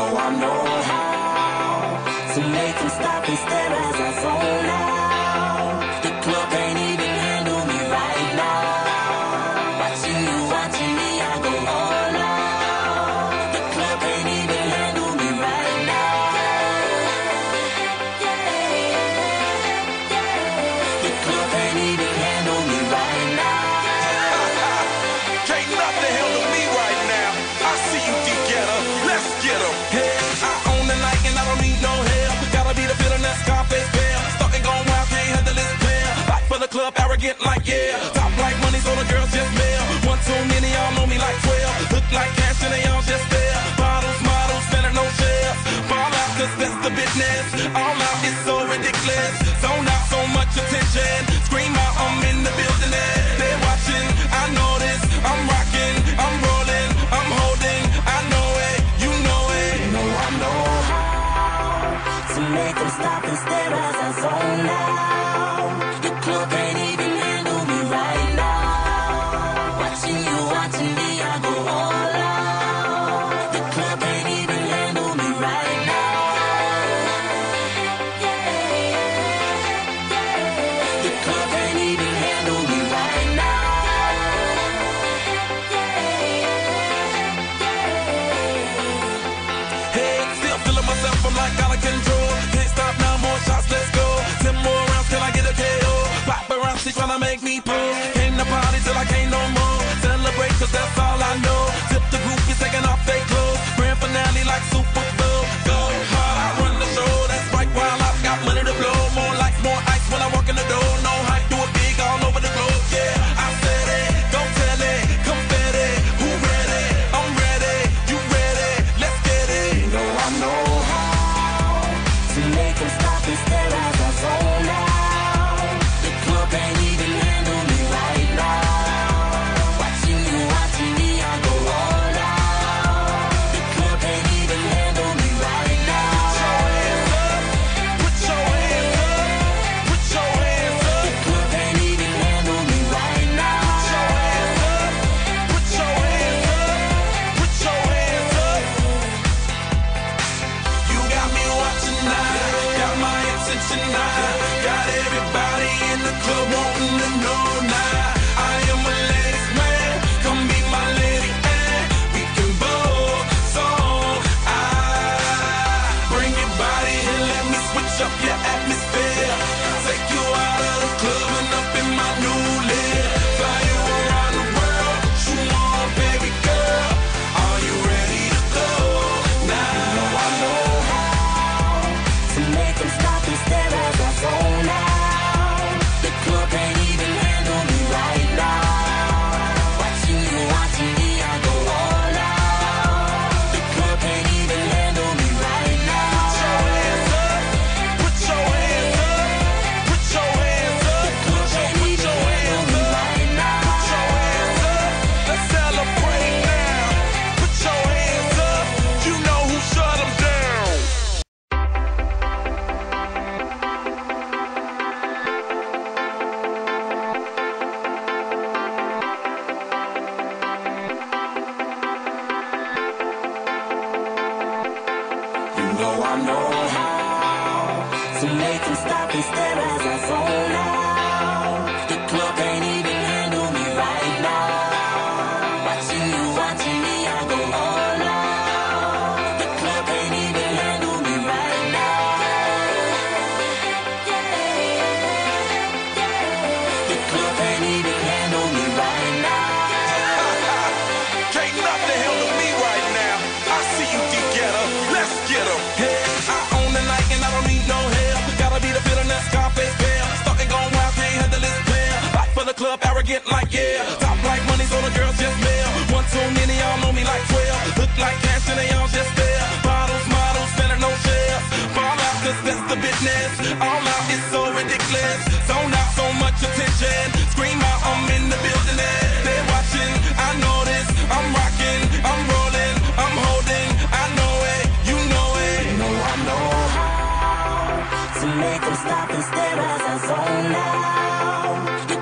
I know how to make them stop and stare as I zone out. The club can't even handle me right now. Watching you, watching me, Scarface feel. Starting going wild, can't handle this pair. Back for the club, arrogant like yeah. Top like money, so the girls just mail. One too many, y'all know me like 12. Look like cash and they all just there. Bottles, models, spending no shares. Fall out, cause that's the business. All out is so Paparazzi tryna make me pull. Came to party till I can't no more. Celebrate, cause that's all I know. Tip the groupies taking off their clothes. Grand finale like Super Bowl. Go hard, I run the show. That's right, while I've got money to blow. I how to make them stop and stare as I zone out. The club even handle me right now. Watching you, watching me, I go all out. The club even handle me right now. The club even handle me right now. Can't nothing handle me right now. I see you, D-Getter. Let's get 'em. Hey, arrogant like yeah. Top like money, so the girls just mail. One too many, y'all know me like 12. Look like cash and they all just there. Bottles, models, spending no shares. Fall out, cause that's the business. All out is so ridiculous. Zone out, so much attention. Scream out, I'm in the building. They're watching, I know this. I'm rocking, I'm rolling, I'm holding. I know it, you know it. You know I know how to make them stop and stare as I zone out. The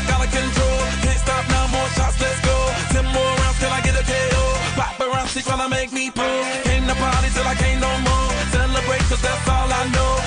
control. Can't stop more shots, let's go. Ten more rounds, can I get a KO? Paparazzi tryna make me pull. Came to party till I can't no more. Celebrate, cause that's all I know.